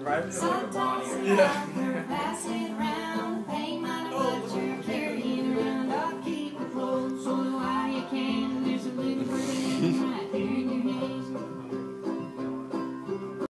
Right? Yeah.